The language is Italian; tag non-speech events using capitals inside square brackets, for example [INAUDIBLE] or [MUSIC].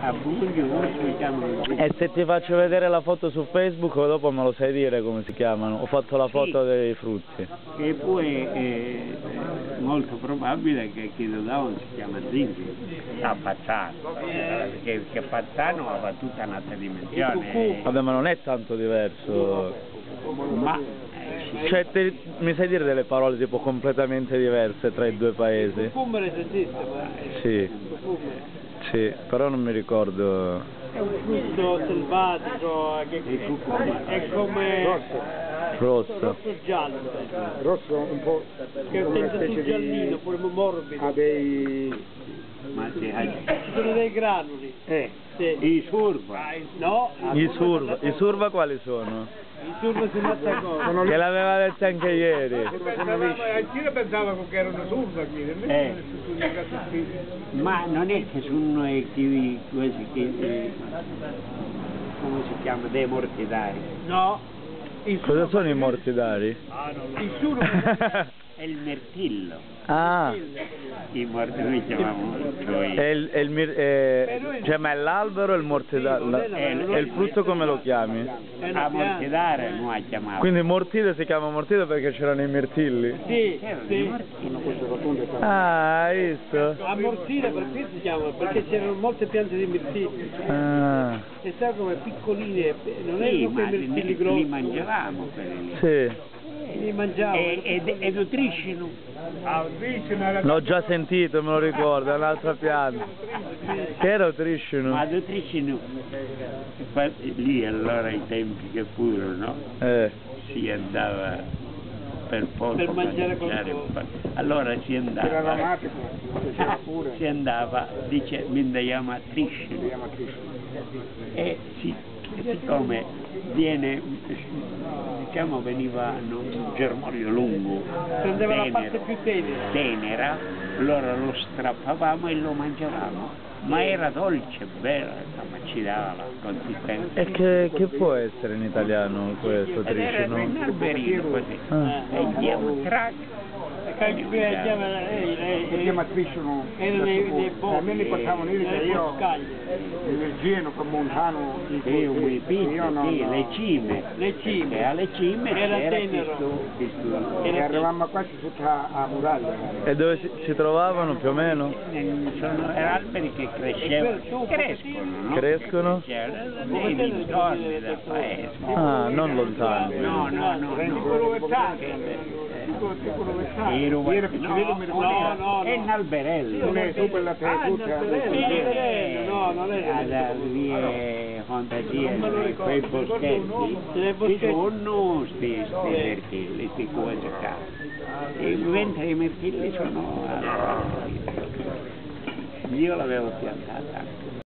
A come si chiamano? E se ti faccio vedere la foto su Facebook dopo me lo sai dire come si chiamano? Ho fatto la foto dei frutti. E poi è molto probabile che chi lo dava si chiama Zinzi, a Pazzano, perché, perché Pazzano aveva tutta un'altra dimensione. Vabbè ma non è tanto diverso. Ma. Cioè te- mi sai dire delle parole tipo completamente diverse tra i due paesi? Cucumber esiste, ma Sì, sì, però non mi ricordo. è un frutto selvatico che è come Rosso. rosso giallo, rosso un po' che come una specie giallino, di pure morbido. ha dei Ma sì, eh, Ci sono dei granuli. eh Sì. i surba, No, I surva, i surva quali sono? I surba sono un'altra cosa. Che l'aveva detto anche ieri. Anch'io pensavo che erano surda qui, Eh. ma non è che sono eh, questi che, eh, come si chiama, dei mortidari. No, il Cosa sono i mortidari? il surba [LAUGHS] È il mirtillo, Ah, i morti noi chiamiamo cioè, è il, è il mir- è- cioè ma è l'albero o il il- E il frutto come lo chiami? a pianta. mortidare noi la chiamiamo. Quindi mortile si chiama mortile perché c'erano i mirtilli? Sì, sì. Ah, hai visto? A mortile per questo si chiama, perché c'erano molte piante di mirtilli. Ah, E sai come piccoline, non è Sì, come mirtilli li, grossi. li mangiavamo quelli. sì. Li mangiavano. E, e, e nutriscono. Ah, L'ho già sentito, me lo ricordo, è un'altra pianta. Che era Ma Trishino? nutriscono. Lì allora i tempi che furono Eh, si andava per poco Per mangiare po'. Allora si andava. Si andava, dice, mi andiamo a si Trishino. chiama Cristo. E si, siccome viene, diciamo veniva un germoglio lungo, Prendeva la tenero, parte più tenera. tenera, allora lo strappavamo e lo mangiavamo, ma era dolce, bello, ma ci dava la consistenza. e che, che può essere in italiano questo Ed era un alberino così, Ah. e diamo track, Anche qui la chiama, eh, eh, Si chiama Cristo, no? era nei, nei A me mi boschi, portavano dire che io con Montano io non- sì, le cime, Le cime. e alle cime Era tenero. E arrivavamo quasi tutta a muraglia. E dove si, si trovavano più o meno? Eh, sono alberi che crescevano, crescono, no? Crescono? Crescono nei dintorni del paese. Ah, non lontani. No, no, no, piccolo piccolo, rubi- Era piccolino, mi ricordo. no, no, è un alberello. Non è su Ah, nel Sì, nel no, non è Alla vie fantasia, quei boschetti, ci boschetti. sono sti, sti mirtilli, sti cose qua. E mentre i mirtilli sono... Io l'avevo piantata anche.